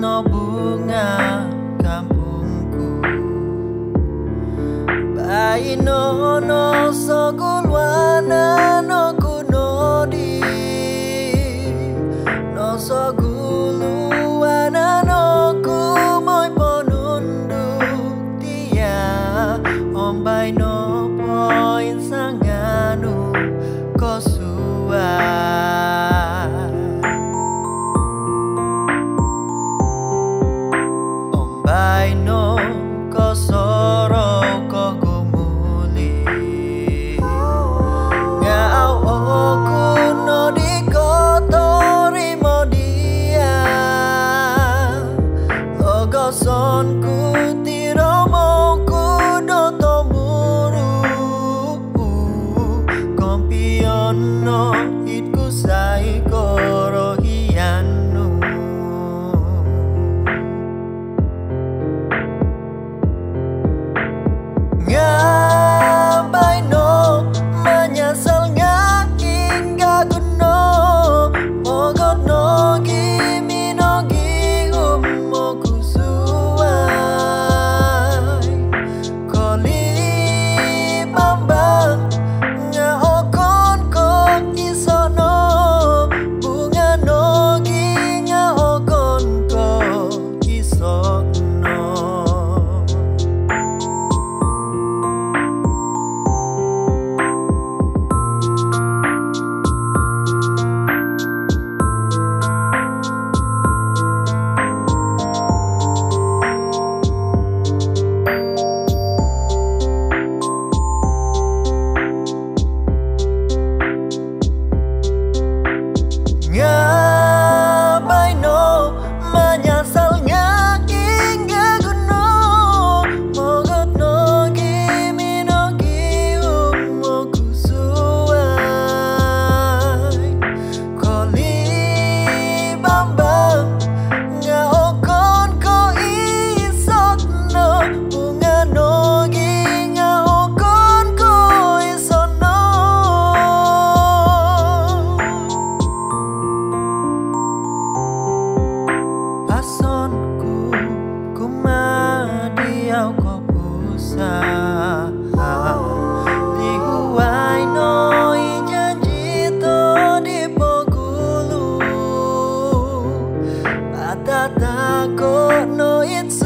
no bunga kampungku. Baino no sogulwana no kunodi No soguluwana no ku kumoy ponunduk dia Ombay no poin sanganu kosua sonku tiromo kudo tomuru kompion no Patatakot, no it's